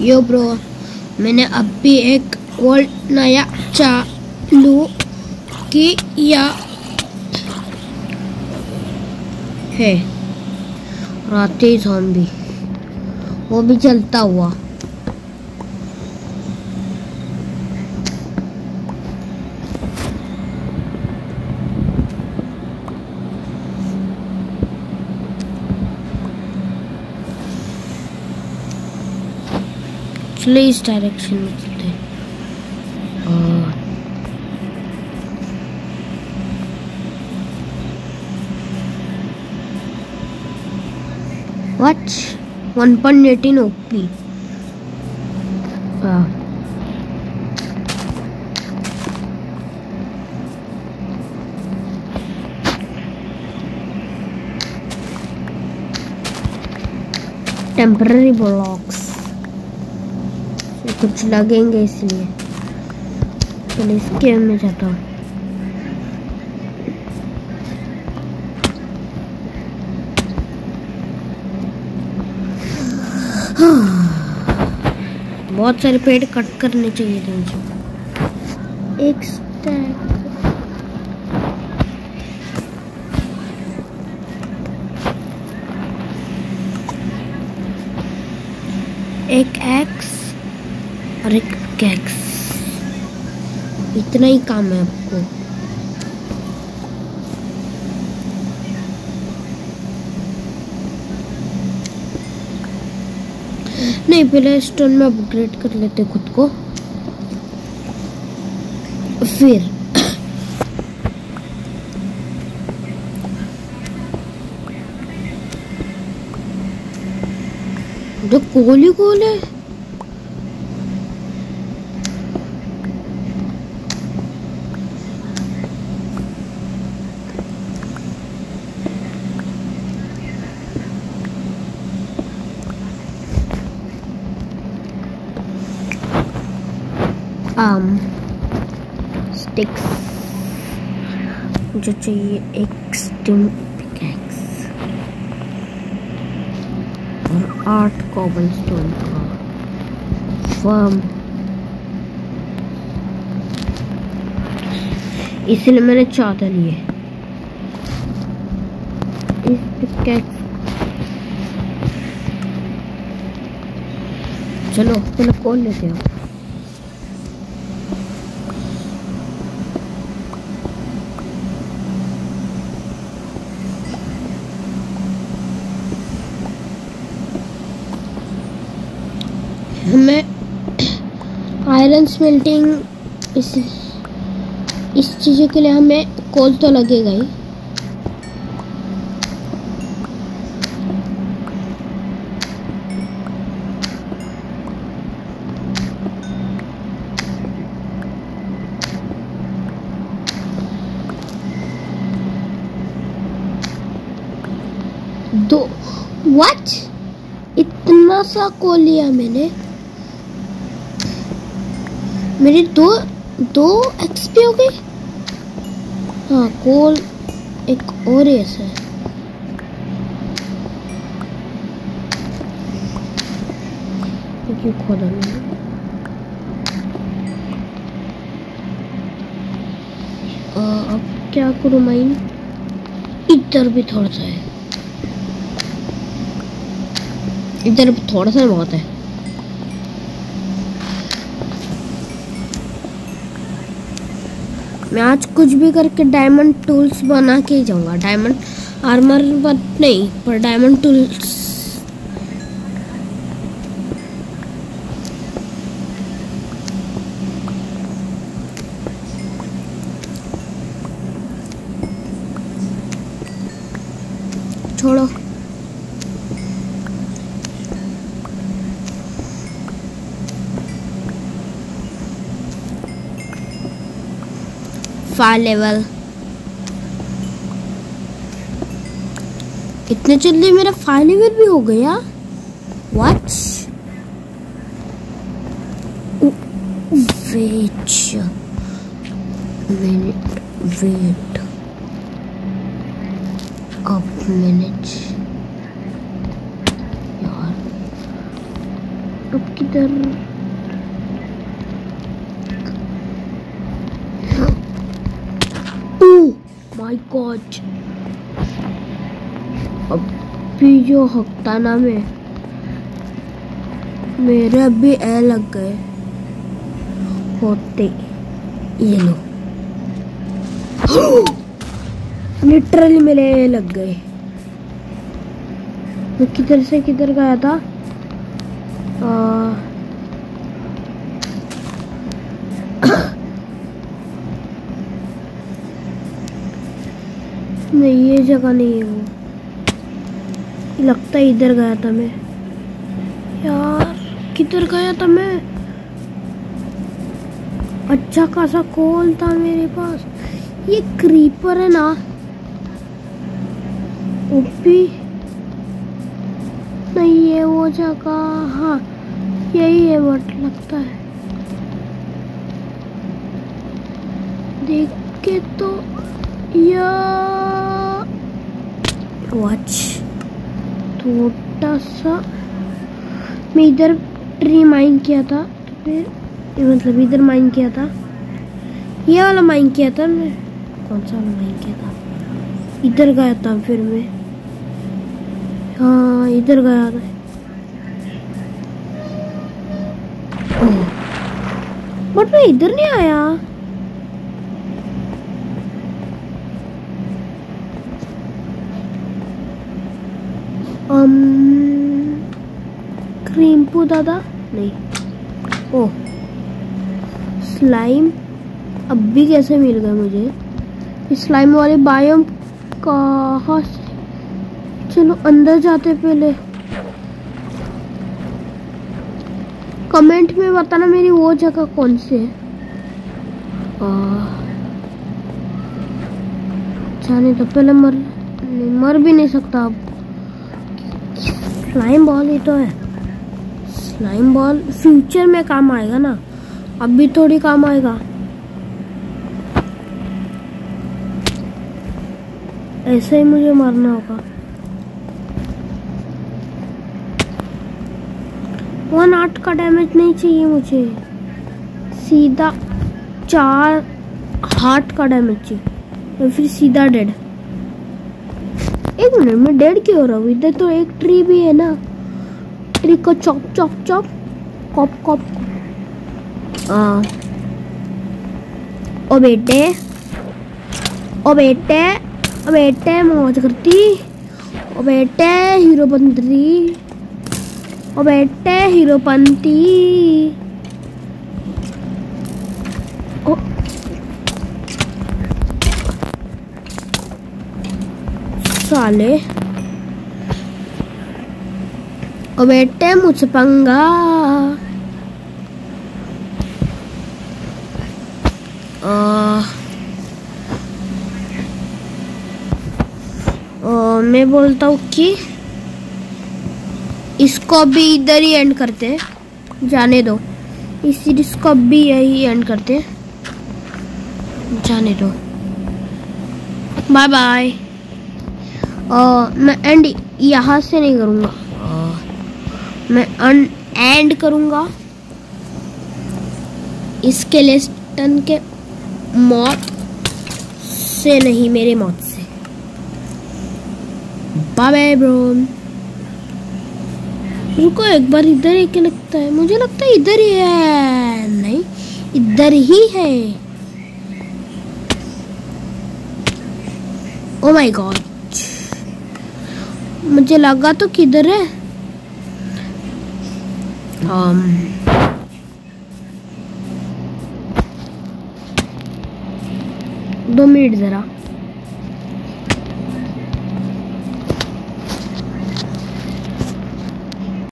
यो bro मैंने अभी एक वर्ल्ड नया चालू किया है। रात जॉम्बी वो भी चलता हुआ। चलिए इस डायरेक्शन में चलते हैं और What? 1.18 OP. Wow. Temporary blocks कुछ लगेंगे इसलिए। चलो इस गेम में जाता हूँ। बहुत सारे पेड़ कट करने चाहिए थे मुझे। एक स्टैक एक एक्स और एक कैक्स इतना ही काम है आपको। नहीं, पहले स्टोन में अपग्रेड कर लेते खुद को। फिर। जो कोल कोल है। आम स्टिक्स जो चाहिए एक स्टिम पिकैक्स और आठ कॉबल स्टोन का फर्म इसलिए मैंने चादर लिए इस पिकैक्स चलो पहले कौन लेते हो। हमें आयरन स्मेल्टिंग इस इस चीज़ों के लिए हमें कोल तो लगेगा ही। दो व्हाट इतना सा कोल लिया मैंने। मेरी दो दो एक्सपी हो गई हाँ कोल एक और ऐसा है। क्यों खोला मैंने? अब क्या करूँ माइन इधर भी थोड़ा सा है। इधर भी थोड़ा सा बहुत है। मैं आज कुछ भी करके डायमंड टूल्स बना के ही जाऊँगा. डायमंड आर्मर बट नहीं, पर डायमंड टूल्स फायर लेवल इतने जल्दी मेरा फायर लेवल भी हो गया? व्हाट वेट मिनट वेट अब मिनट यार, अब किधर माय गॉड अब भी जो हकता ना में मेरे भी ए लग गए होते ये लो। लिटरली मेरे ए लग गए। मैं किधर से किधर गया था? आ, नहीं, ये जगह नहीं है वो। लगता है इधर गया था मैं। यार, किधर गया था मैं? अच्छा खासा कॉल था मेरे पास। ये क्रीपर है ना। ओपी? नहीं है वो जगह हाँ यही है बट लगता है। देख के तो या वॉच सा मैं इधर ट्री माइन किया था। तो फिर मतलब इधर माइन किया था। ये वाला माइन किया था मैं कौन सा वाला माइन किया था? इधर गया था फिर मैं। हाँ इधर गया था। बट मैं इधर नहीं आया um, क्रीमपू दादा? नहीं। ओ स्लाइम अब भी कैसे मिल गए मुझे? स्लाइम वाले बायोम कहाँ चलो, अंदर जाते पहले। कमेंट में बताना मेरी वो जगह कौन सी है। जाने तो पहले मर मर भी नहीं सकता अब। स्लाइम बॉल ही तो है। स्लाइम बॉल फ्यूचर में काम आएगा ना। अब भी थोड़ी काम आएगा। ऐसे ही मुझे मरना होगा। वन आठ का डैमेज नहीं चाहिए मुझे। सीधा चार हार्ट का डैमेज चाहिए। और फिर सीधा डेड एक मिनट, में डेड क्यों हो रहा हूँ? इधर तो एक ट्री भी है ना। ट्री को chop chop chop cop cop. हाँ ओ बेटे। ओ बेटे ओ बेटे, मौज करती। ओ बेटे, हीरो बंदरी ओ बेटे, हीरो पंती साले। ओ बेटे मुझसे पंगा। आ, आ, मैं बोलता हूँ कि इसको भी इधर ही एंड करते हैं। जाने दो। इस सीरीज़ को भी यही एंड करते हैं। जाने दो। बाय बाय मैं एंड यहाँ से नहीं करूँगा। मैं अन एंड करूँगा। इसके लिए टन के मौत से नहीं, मेरे मौत से। बाय ब्रो रुको, एक बार इधर क्या लगता है। मुझे लगता है इधर ही है। नहीं, इधर ही है। ओ माय गॉड मुझे लगा तो किधर है। Um, दो मिनट ज़रा।